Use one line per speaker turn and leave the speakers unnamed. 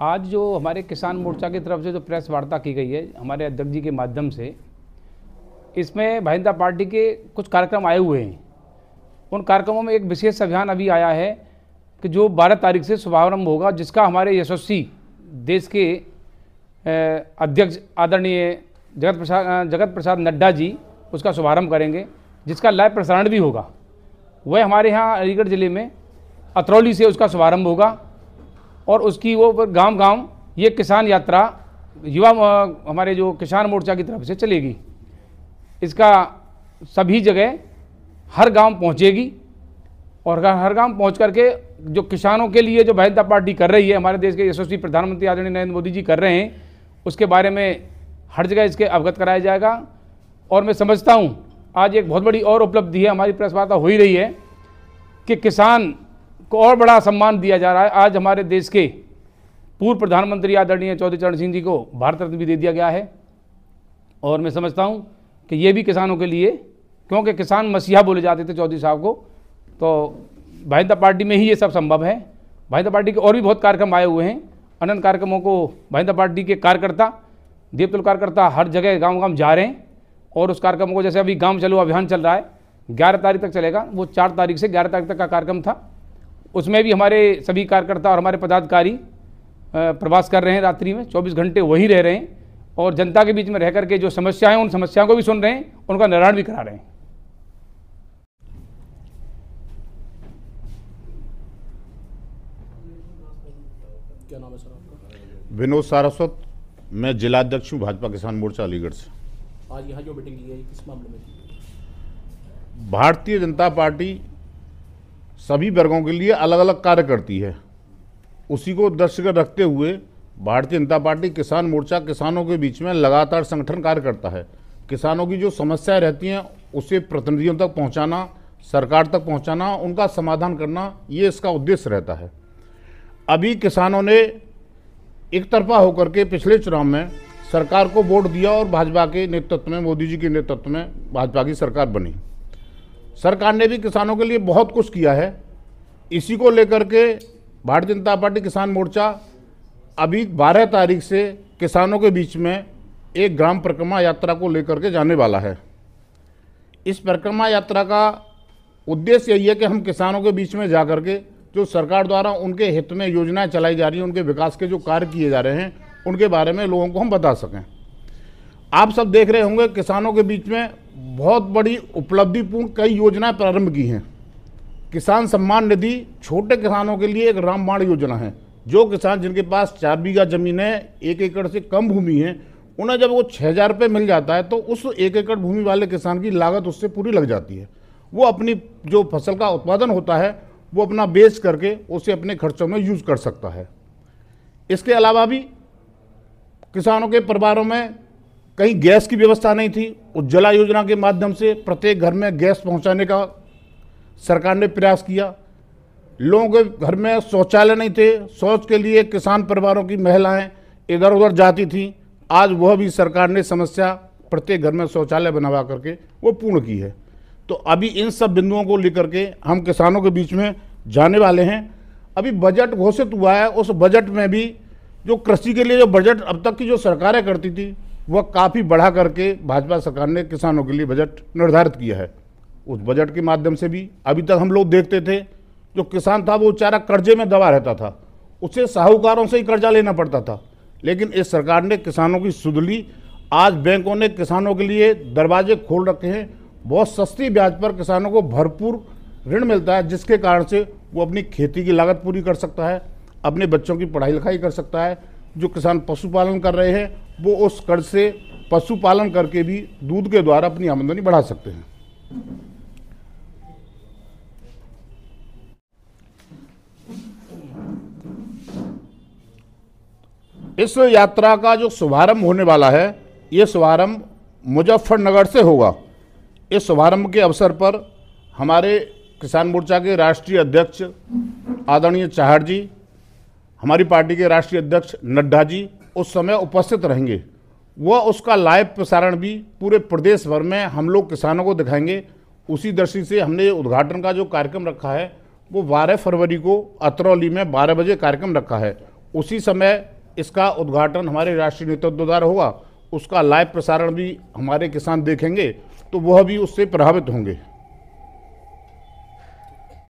आज जो हमारे किसान मोर्चा की तरफ़ से जो प्रेस वार्ता की गई है, हमारे अध्यक्ष जी के माध्यम से, इसमें भारतीय जनता पार्टी के कुछ कार्यक्रम आए हुए हैं। उन कार्यक्रमों में एक विशेष अभियान अभी आया है कि जो 12 तारीख से शुभारंभ होगा, जिसका हमारे यशस्वी देश के अध्यक्ष आदरणीय जगत प्रसाद जगत प्रसाद नड्डा जी, उसका शुभारंभ करेंगे, जिसका लाइव प्रसारण भी होगा। वह हमारे यहाँ अलीगढ़ ज़िले में अतरौली से उसका शुभारंभ होगा और उसकी वो गाँव गाँव ये किसान यात्रा युवा हमारे जो किसान मोर्चा की तरफ़ से चलेगी। इसका सभी जगह हर गाँव पहुंचेगी और हर हर गाँव पहुँच करके जो किसानों के लिए जो भारतीय जनता पार्टी कर रही है, हमारे देश के यशस्वी प्रधानमंत्री आदरणीय नरेंद्र मोदी जी कर रहे हैं, उसके बारे में हर जगह इसके अवगत कराया जाएगा। और मैं समझता हूँ, आज एक बहुत बड़ी और उपलब्धि है, हमारी प्रेस वार्ता हो ही रही है कि किसान को और बड़ा सम्मान दिया जा रहा है। आज हमारे देश के पूर्व प्रधानमंत्री आदरणीय चौधरी चरण सिंह जी को भारत रत्न भी दे दिया गया है। और मैं समझता हूँ कि ये भी किसानों के लिए, क्योंकि किसान मसीहा बोले जाते थे चौधरी साहब को तो जनता पार्टी में ही ये सब संभव है। जनता पार्टी के और भी बहुत कार्यक्रम आए हुए हैं। अनंत कार्यक्रमों को जनता पार्टी के कार्यकर्ता, देवतुल कार्यकर्ता हर जगह गाँव गाँव जा रहे हैं और उस कार्यक्रम को जैसे अभी गाँव चलो अभियान चल रहा है, ग्यारह तारीख तक चलेगा। वो चार तारीख से ग्यारह तारीख तक का कार्यक्रम था। उसमें भी हमारे सभी कार्यकर्ता और हमारे पदाधिकारी प्रवास कर रहे हैं रात्रि में 24 घंटे वहीं रह रहे हैं और जनता के बीच में रह करके जो समस्याएँ हैं उन समस्याओं को भी सुन रहे हैं उनका निवारण भी करा रहे हैं।
क्या नाम है सर आपका?
विनोद सारस्वत मैं जिलाध्यक्ष हूँ भाजपा किसान मोर्चा अलीगढ़ से।
आज यहाँ जो मीटिंग की गई किस मामले में
भारतीय जनता पार्टी सभी वर्गों के लिए अलग अलग कार्य करती है। उसी को दृष्टिगत रखते हुए भारतीय जनता पार्टी किसान मोर्चा किसानों के बीच में लगातार संगठन कार्य करता है। किसानों की जो समस्याएँ रहती हैं, उसे प्रतिनिधियों तक पहुंचाना, सरकार तक पहुंचाना, उनका समाधान करना, ये इसका उद्देश्य रहता है। अभी किसानों ने एक तरफा होकर के पिछले चुनाव में सरकार को वोट दिया और भाजपा के नेतृत्व में, मोदी जी के नेतृत्व में भाजपा की सरकार बनी। सरकार ने भी किसानों के लिए बहुत कुछ किया है। इसी को लेकर के भारतीय जनता पार्टी किसान मोर्चा अभी 12 तारीख से किसानों के बीच में एक ग्राम परिक्रमा यात्रा को लेकर के जाने वाला है। इस परिक्रमा यात्रा का उद्देश्य यही है कि हम किसानों के बीच में जा कर के जो सरकार द्वारा उनके हित में योजनाएँ चलाई जा रही हैं, उनके विकास के जो कार्य किए जा रहे हैं, उनके बारे में लोगों को हम बता सकें। आप सब देख रहे होंगे किसानों के बीच में बहुत बड़ी उपलब्धिपूर्ण कई योजनाएँ प्रारंभ की हैं। किसान सम्मान निधि छोटे किसानों के लिए एक रामबाण योजना है। जो किसान जिनके पास चार बीघा ज़मीन है, एक एकड़ से कम भूमि है, उन्हें जब वो छः हज़ार रुपये मिल जाता है तो उस एक एकड़ भूमि वाले किसान की लागत उससे पूरी लग जाती है। वो अपनी जो फ़सल का उत्पादन होता है, वो अपना बेच करके उसे अपने खर्चों में यूज़ कर सकता है। इसके अलावा भी किसानों के परिवारों में कहीं गैस की व्यवस्था नहीं थी, उज्ज्वला योजना के माध्यम से प्रत्येक घर में गैस पहुँचाने का सरकार ने प्रयास किया। लोगों के घर में शौचालय नहीं थे, शौच के लिए किसान परिवारों की महिलाएँ इधर उधर जाती थीं। आज वह भी सरकार ने समस्या प्रत्येक घर में शौचालय बनवा करके वो पूर्ण की है। तो अभी इन सब बिंदुओं को लेकर के हम किसानों के बीच में जाने वाले हैं। अभी बजट घोषित हुआ है, उस बजट में भी जो कृषि के लिए जो बजट अब तक की जो सरकारें करती थी वह काफ़ी बढ़ा करके भाजपा सरकार ने किसानों के लिए बजट निर्धारित किया है। उस बजट के माध्यम से भी अभी तक हम लोग देखते थे, जो किसान था वो बेचारा कर्जे में दबा रहता था। उसे साहूकारों से ही कर्जा लेना पड़ता था। लेकिन इस सरकार ने किसानों की सुध ली आज बैंकों ने किसानों के लिए दरवाजे खोल रखे हैं। बहुत सस्ती ब्याज पर किसानों को भरपूर ऋण मिलता है, जिसके कारण से वो अपनी खेती की लागत पूरी कर सकता है, अपने बच्चों की पढ़ाई लिखाई कर सकता है, जो किसान पशुपालन कर रहे हैं वो उस कर्ज से पशुपालन करके भी दूध के द्वारा अपनी आमदनी बढ़ा सकते हैं। इस यात्रा का जो शुभारंभ होने वाला है, ये शुभारंभ मुजफ्फरनगर से होगा। इस शुभारंभ के अवसर पर हमारे किसान मोर्चा के राष्ट्रीय अध्यक्ष आदरणीय चाहर जी, हमारी पार्टी के राष्ट्रीय अध्यक्ष नड्डा जी उस समय उपस्थित रहेंगे। वह उसका लाइव प्रसारण भी पूरे प्रदेश भर में हम लोग किसानों को दिखाएँगे। उसी दृष्टि से हमने उद्घाटन का जो कार्यक्रम रखा है, वो 12 फरवरी को अतरौली में 12 बजे कार्यक्रम रखा है। उसी समय इसका उद्घाटन हमारे राष्ट्रीय नेतृत्व द्वारा होगा उसका लाइव प्रसारण भी हमारे किसान देखेंगे तो वह भी उससे प्रभावित होंगे।